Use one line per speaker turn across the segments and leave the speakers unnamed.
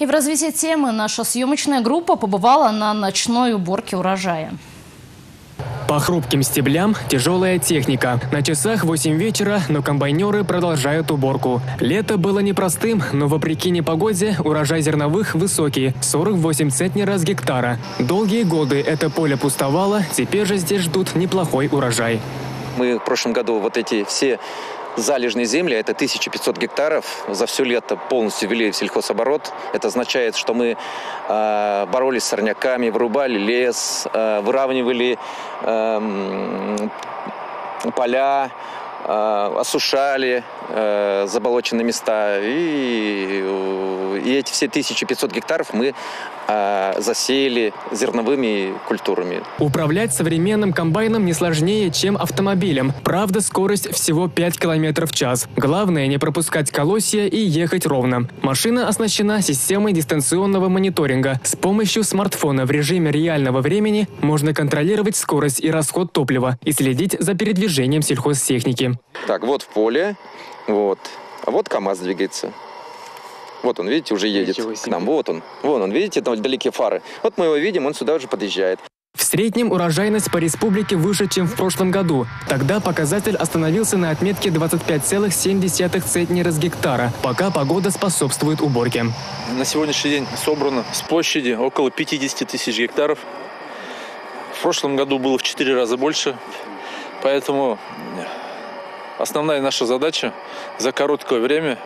И в развитии темы наша съемочная группа побывала на ночной уборке урожая.
По хрупким стеблям тяжелая техника. На часах 8 вечера, но комбайнеры продолжают уборку. Лето было непростым, но вопреки непогоде урожай зерновых высокий – 48 центнера с гектара. Долгие годы это поле пустовало, теперь же здесь ждут неплохой урожай.
Мы в прошлом году вот эти все залежные земли, это 1500 гектаров, за все лето полностью ввели в сельхозоборот. Это означает, что мы э, боролись с сорняками, вырубали лес, э, выравнивали э, поля, э, осушали э, заболоченные места. И, и эти все 1500 гектаров мы э, засеяли зерновыми культурами.
Управлять современным комбайном не сложнее, чем автомобилем. Правда, скорость всего 5 км в час. Главное не пропускать колосья и ехать ровно. Машина оснащена системой дистанционного мониторинга. С помощью смартфона в режиме реального времени можно контролировать скорость и расход топлива и следить за передвижением сельхозтехники.
Так, вот в поле, вот. А вот КАМАЗ двигается. Вот он, видите, уже едет к нам. Вот он. Вон он, видите, там вдалеке фары. Вот мы его видим, он сюда уже подъезжает.
В среднем урожайность по республике выше, чем в прошлом году. Тогда показатель остановился на отметке 25,7 центнера с гектара, пока погода способствует уборке.
На сегодняшний день собрано с площади около 50 тысяч гектаров. В прошлом году было в 4 раза больше. Поэтому основная наша задача за короткое время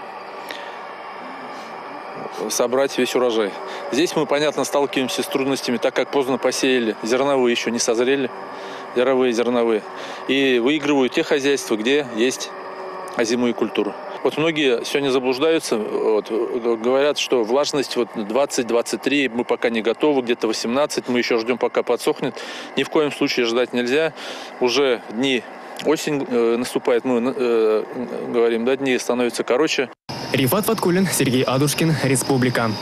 собрать весь урожай. Здесь мы, понятно, сталкиваемся с трудностями, так как поздно посеяли, зерновые еще не созрели, яровые зерновые. И выигрывают те хозяйства, где есть озимые культуры. Вот многие сегодня заблуждаются, вот, говорят, что влажность вот 20-23, мы пока не готовы, где-то 18, мы еще ждем, пока подсохнет. Ни в коем случае ждать нельзя. Уже дни осень э, наступает, мы э, говорим, да, дни становятся короче.
Рифат Фаткулин, Сергей Адушкин, Республика.